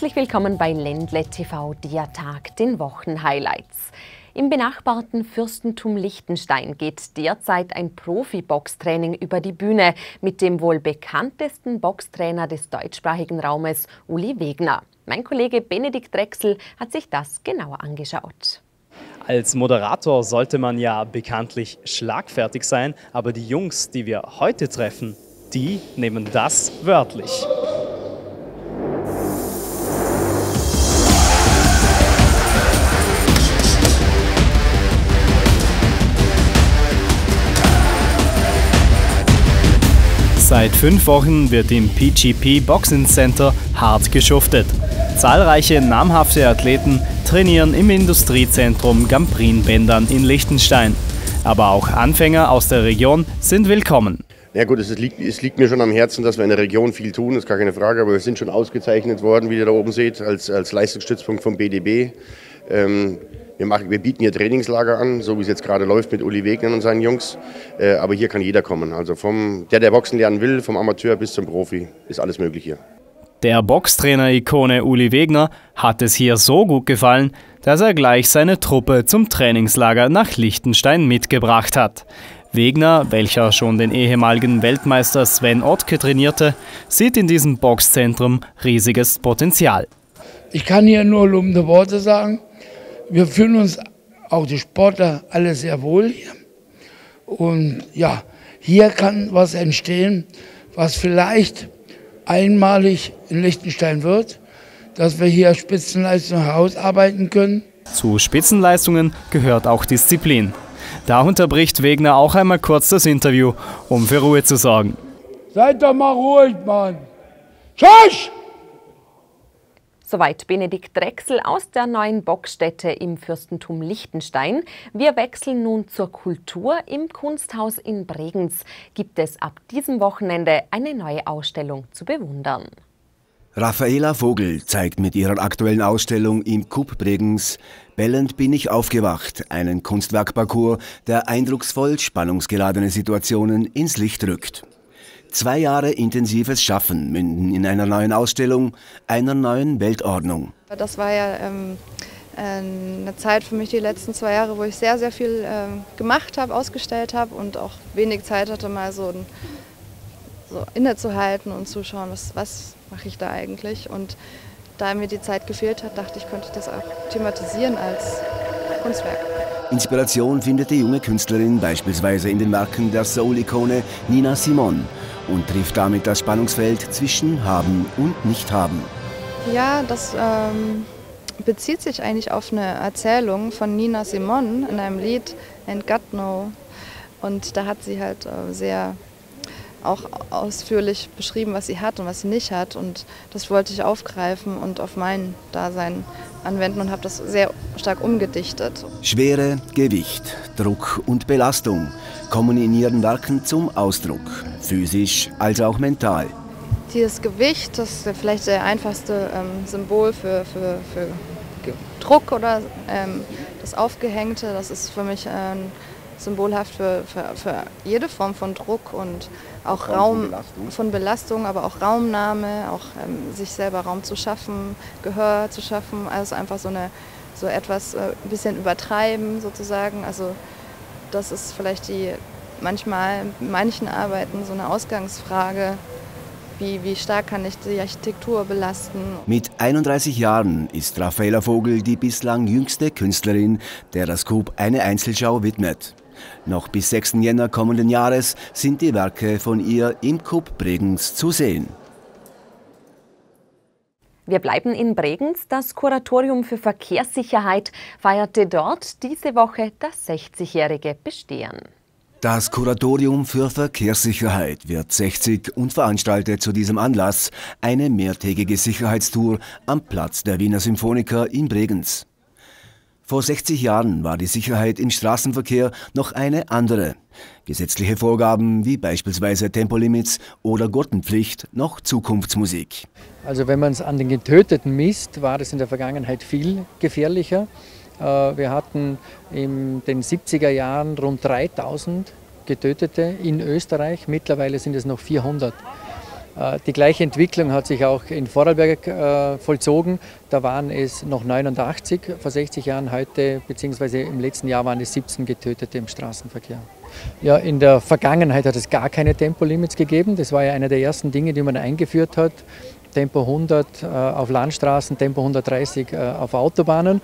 Herzlich willkommen bei Ländle TV Diatag, den Wochenhighlights. Im benachbarten Fürstentum Liechtenstein geht derzeit ein Profi-Boxtraining über die Bühne mit dem wohl bekanntesten Boxtrainer des deutschsprachigen Raumes, Uli Wegner. Mein Kollege Benedikt Drechsel hat sich das genauer angeschaut. Als Moderator sollte man ja bekanntlich schlagfertig sein, aber die Jungs, die wir heute treffen, die nehmen das wörtlich. Seit fünf Wochen wird im PGP Boxing Center hart geschuftet. Zahlreiche namhafte Athleten trainieren im Industriezentrum Gamprin-Bändern in Liechtenstein. Aber auch Anfänger aus der Region sind willkommen. Ja gut, es liegt, es liegt, mir schon am Herzen, dass wir in der Region viel tun, ist gar keine Frage, aber wir sind schon ausgezeichnet worden, wie ihr da oben seht, als, als Leistungsstützpunkt vom BDB. Ähm, wir, machen, wir bieten hier Trainingslager an, so wie es jetzt gerade läuft mit Uli Wegner und seinen Jungs. Äh, aber hier kann jeder kommen. Also vom der, der Boxen lernen will, vom Amateur bis zum Profi, ist alles möglich hier. Der Boxtrainer-Ikone Uli Wegner hat es hier so gut gefallen, dass er gleich seine Truppe zum Trainingslager nach Liechtenstein mitgebracht hat. Wegner, welcher schon den ehemaligen Weltmeister Sven Ottke trainierte, sieht in diesem Boxzentrum riesiges Potenzial. Ich kann hier nur lobende Worte sagen wir fühlen uns, auch die Sportler, alle sehr wohl hier. Und ja, hier kann was entstehen, was vielleicht einmalig in Liechtenstein wird, dass wir hier Spitzenleistungen herausarbeiten können. Zu Spitzenleistungen gehört auch Disziplin. Da unterbricht Wegner auch einmal kurz das Interview, um für Ruhe zu sorgen. Seid doch mal ruhig, Mann. Schuss! Soweit Benedikt Drechsel aus der neuen Bockstätte im Fürstentum Liechtenstein. Wir wechseln nun zur Kultur. Im Kunsthaus in Bregenz gibt es ab diesem Wochenende eine neue Ausstellung zu bewundern. Raffaela Vogel zeigt mit ihrer aktuellen Ausstellung im Kup Bregenz Bellend bin ich aufgewacht, einen Kunstwerkparcours, der eindrucksvoll spannungsgeladene Situationen ins Licht rückt. Zwei Jahre intensives Schaffen münden in einer neuen Ausstellung, einer neuen Weltordnung. Das war ja ähm, eine Zeit für mich die letzten zwei Jahre, wo ich sehr, sehr viel ähm, gemacht habe, ausgestellt habe und auch wenig Zeit hatte, mal so, so innezuhalten und zu schauen, was, was mache ich da eigentlich. Und da mir die Zeit gefehlt hat, dachte ich, könnte ich das auch thematisieren als Kunstwerk. Inspiration findet die junge Künstlerin beispielsweise in den Werken der Soul-Ikone Nina Simon und trifft damit das Spannungsfeld zwischen Haben und Nicht-Haben. Ja, das ähm, bezieht sich eigentlich auf eine Erzählung von Nina Simon in einem Lied And God No. Und da hat sie halt äh, sehr auch ausführlich beschrieben, was sie hat und was sie nicht hat. Und das wollte ich aufgreifen und auf mein Dasein anwenden und habe das sehr stark umgedichtet. Schwere, Gewicht, Druck und Belastung kommen in ihren Werken zum Ausdruck, physisch als auch mental. Dieses Gewicht, das ist vielleicht der einfachste ähm, Symbol für, für, für Druck oder ähm, das Aufgehängte, das ist für mich ähm, symbolhaft für, für, für, jede Form von Druck und auch Raum, von, Belastung. von Belastung, aber auch Raumnahme, auch ähm, sich selber Raum zu schaffen, Gehör zu schaffen, also einfach so eine so etwas äh, ein bisschen übertreiben sozusagen. Also das ist vielleicht die manchmal in manchen Arbeiten so eine Ausgangsfrage, wie, wie stark kann ich die Architektur belasten. Mit 31 Jahren ist Raffaella Vogel die bislang jüngste Künstlerin, der das Coop eine Einzelschau widmet. Noch bis 6. Jänner kommenden Jahres sind die Werke von ihr im Coop Bregenz zu sehen. Wir bleiben in Bregenz. Das Kuratorium für Verkehrssicherheit feierte dort diese Woche das 60-jährige Bestehen. Das Kuratorium für Verkehrssicherheit wird 60 und veranstaltet zu diesem Anlass eine mehrtägige Sicherheitstour am Platz der Wiener Symphoniker in Bregenz. Vor 60 Jahren war die Sicherheit im Straßenverkehr noch eine andere. Gesetzliche Vorgaben wie beispielsweise Tempolimits oder Gurtenpflicht noch Zukunftsmusik. Also wenn man es an den Getöteten misst, war das in der Vergangenheit viel gefährlicher. Äh, wir hatten in den 70er Jahren rund 3000 Getötete in Österreich. Mittlerweile sind es noch 400. Äh, die gleiche Entwicklung hat sich auch in Vorarlberg äh, vollzogen. Da waren es noch 89 vor 60 Jahren, heute bzw. im letzten Jahr waren es 17 Getötete im Straßenverkehr. Ja, in der Vergangenheit hat es gar keine Tempolimits gegeben. Das war ja einer der ersten Dinge, die man eingeführt hat. Tempo 100 äh, auf Landstraßen, Tempo 130 auf Autobahnen.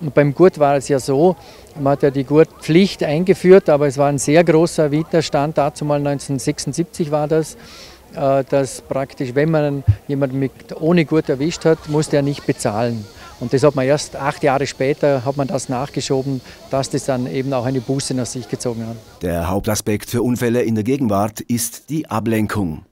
Und beim Gurt war es ja so, man hat ja die Gurtpflicht eingeführt, aber es war ein sehr großer Widerstand, dazu mal 1976 war das, äh, dass praktisch, wenn man jemanden mit, ohne Gurt erwischt hat, musste er nicht bezahlen. Und das hat man erst acht Jahre später hat man das nachgeschoben, dass das dann eben auch eine Buße nach sich gezogen hat. Der Hauptaspekt für Unfälle in der Gegenwart ist die Ablenkung.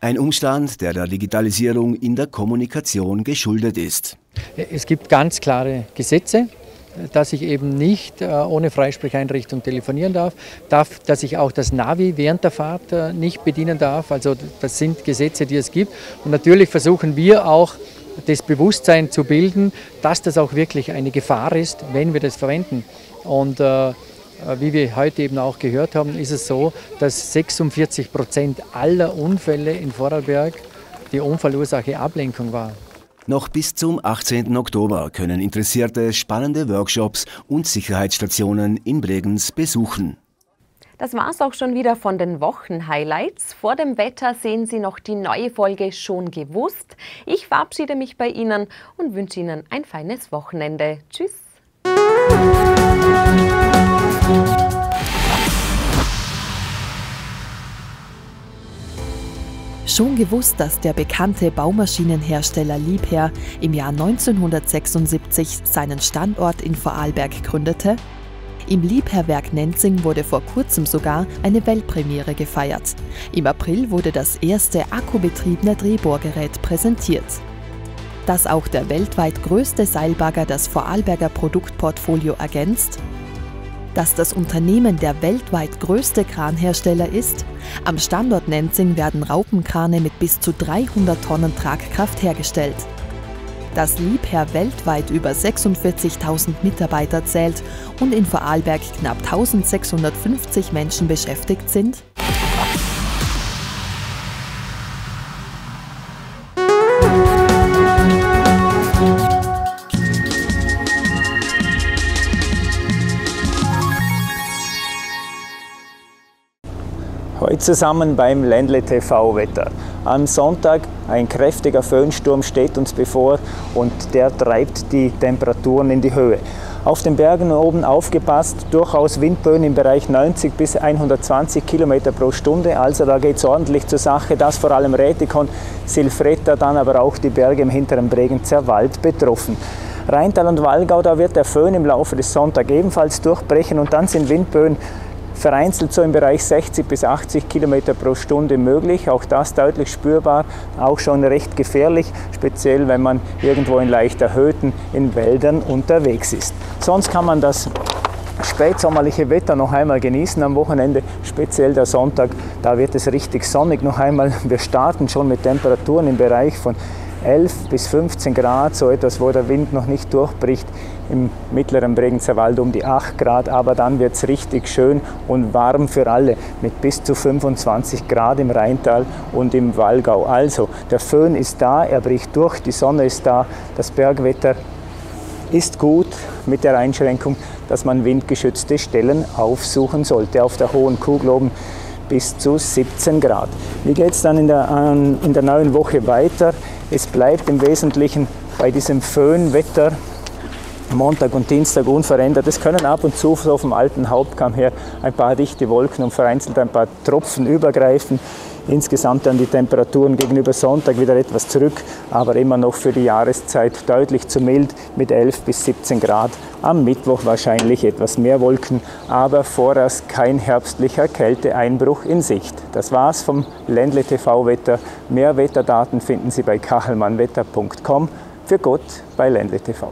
Ein Umstand, der der Digitalisierung in der Kommunikation geschuldet ist. Es gibt ganz klare Gesetze, dass ich eben nicht äh, ohne Freisprecheinrichtung telefonieren darf, darf, dass ich auch das Navi während der Fahrt äh, nicht bedienen darf. Also das sind Gesetze, die es gibt. Und natürlich versuchen wir auch das Bewusstsein zu bilden, dass das auch wirklich eine Gefahr ist, wenn wir das verwenden. Und äh, wie wir heute eben auch gehört haben, ist es so, dass 46 Prozent aller Unfälle in Vorarlberg die Unfallursache Ablenkung war. Noch bis zum 18. Oktober können Interessierte spannende Workshops und Sicherheitsstationen in Bregenz besuchen. Das war's auch schon wieder von den Wochenhighlights. Vor dem Wetter sehen Sie noch die neue Folge schon gewusst. Ich verabschiede mich bei Ihnen und wünsche Ihnen ein feines Wochenende. Tschüss. Schon gewusst, dass der bekannte Baumaschinenhersteller Liebherr im Jahr 1976 seinen Standort in Vorarlberg gründete? Im Liebherrwerk Nenzing wurde vor kurzem sogar eine Weltpremiere gefeiert. Im April wurde das erste akkubetriebene Drehbohrgerät präsentiert. Dass auch der weltweit größte Seilbagger das Vorarlberger Produktportfolio ergänzt, dass das Unternehmen der weltweit größte Kranhersteller ist. Am Standort Nenzing werden Raupenkrane mit bis zu 300 Tonnen Tragkraft hergestellt. Dass Liebherr weltweit über 46.000 Mitarbeiter zählt und in Vorarlberg knapp 1650 Menschen beschäftigt sind? Heute zusammen beim Ländle TV Wetter. Am Sonntag ein kräftiger Föhnsturm steht uns bevor und der treibt die Temperaturen in die Höhe. Auf den Bergen oben aufgepasst, durchaus Windböen im Bereich 90 bis 120 km pro Stunde. Also da geht es ordentlich zur Sache. Das vor allem Rätikon, Silfretta, dann aber auch die Berge im hinteren Bregenzer Wald betroffen. Rheintal und Wallgau, da wird der Föhn im Laufe des Sonntags ebenfalls durchbrechen und dann sind Windböen vereinzelt so im Bereich 60 bis 80 km pro Stunde möglich. Auch das deutlich spürbar, auch schon recht gefährlich, speziell wenn man irgendwo in leicht erhöhten in Wäldern unterwegs ist. Sonst kann man das spätsommerliche Wetter noch einmal genießen am Wochenende, speziell der Sonntag. Da wird es richtig sonnig noch einmal. Wir starten schon mit Temperaturen im Bereich von 11 bis 15 Grad, so etwas, wo der Wind noch nicht durchbricht. Im mittleren Bregenzer Wald um die 8 Grad, aber dann wird es richtig schön und warm für alle mit bis zu 25 Grad im Rheintal und im Wallgau. Also, der Föhn ist da, er bricht durch, die Sonne ist da, das Bergwetter ist gut mit der Einschränkung, dass man windgeschützte Stellen aufsuchen sollte. Auf der hohen Kugel oben bis zu 17 Grad. Wie geht es dann in der, in der neuen Woche weiter? Es bleibt im Wesentlichen bei diesem Föhnwetter Montag und Dienstag unverändert. Es können ab und zu so vom alten Hauptkamm her ein paar dichte Wolken und vereinzelt ein paar Tropfen übergreifen. Insgesamt dann die Temperaturen gegenüber Sonntag wieder etwas zurück, aber immer noch für die Jahreszeit deutlich zu mild mit 11 bis 17 Grad. Am Mittwoch wahrscheinlich etwas mehr Wolken, aber vorerst kein herbstlicher Kälteeinbruch in Sicht. Das war's vom Ländle TV Wetter. Mehr Wetterdaten finden Sie bei kachelmannwetter.com. Für Gott bei Ländle TV.